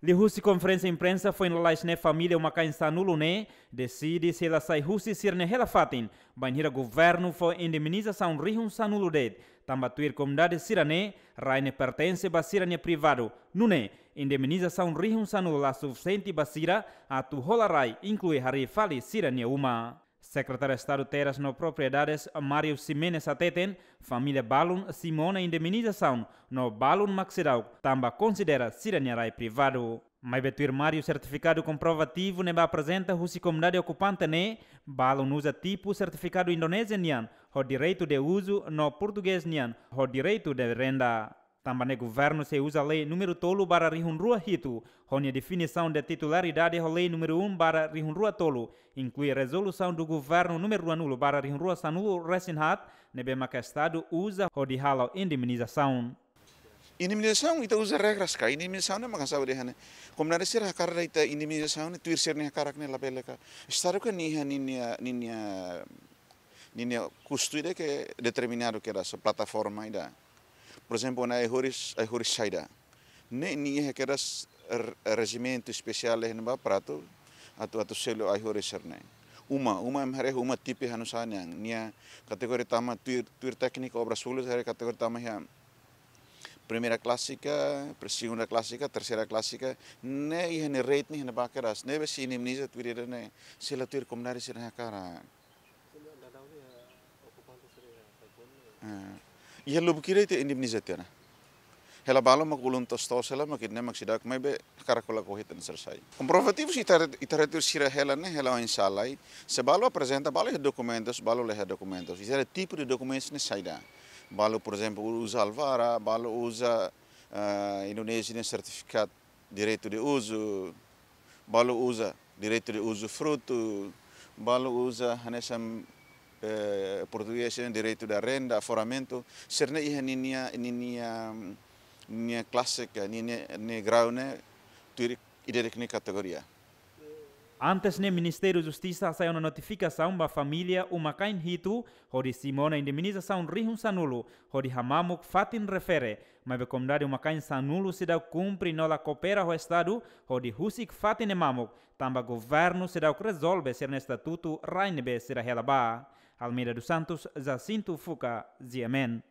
Lihusi conferência imprensa foi na laisne família uma cain sanulo ne decide se ela sai husi sirne hela fatin. Banhira governo foi indemnização rihun sanulo de tamba tuir comunidade sirane raine pertence basirane privado. Nune indemnização rihun sanulo la suficiente basira a tu holarai inclui hari fali sirane uma Secretário de Estado Terras no Propriedades, Mário Simenes Ateten, família Balun Simona indemnização no Balun Maxirau, também considera cidadania privado. Mas betuir Mário certificado comprovativo ne apresenta a comunidade ocupante ne, Balun usa tipo certificado indonesiano, o direito de uso no português nian, o direito de renda. Também o governo se usa a lei número tolo para rihunrua hitu, onde a definição de titularidade é a lei número 1 para rihunrua tolo, inclui a resolução do governo número 1 para rihunrua sanulo resinhat, nebe Estado usa o de halo indemnização. Indemnização itu usa regras ka. Indemnização não makasa de hane. Como nare sir hakar ita indemnização ne tuir sir ne hakarak ne labele ka. Estado ka niha ninia ninia ninia custo ide que determinado que era essa plataforma ida Por exemplo, na Aihurisaira. Nem nem aquelas regimentos especiais no prato, atau atau selo Aihurisar nem. Uma, uma mereka uma tipe hanusan yang nia kategori tama tuir tuir teknik obra sulit hari kategori tama yang primeira clássica, segunda clássica, terceira clássica, ne ihne rate ni hne bakaras, ne besi ni mnisa tuirira ne sila tuir komnari sira hakara. Hela balo mak ulun tos tos hela mak idne mak sidak mai be karakola ko hitan selesai. Comprovativo si tar itaratur sira hela ne hela insalai. Se balo apresenta balo documentos, balo leha documentos. Isso tipo de documentos ne saida. Balo, por exemplo, usa alvara, balo usa uh, Indonésia certificado direito de uso, balo usa direito de uso fruto, balo usa hanesam eh, portuguesa eh, direito da renda, aforamento, ser na iha ninia ninia mm, ninia clássica, ninia ne grau né, tiri ideica categoria. Antes ne Ministério da Justiça saiu uma notificação ba família uma cain hitu, onde Simona indemnização rihun sanulo, onde hamamuk fatin refere, mas a comunidade uma cain sanulo se dá cumpre nola coopera o Estado, onde husik fatin emamuk, tamba governo se dá resolve ser no estatuto rainbe se dá relabá. Almeida dos Santos, Jacinto Fuca, Ziamen.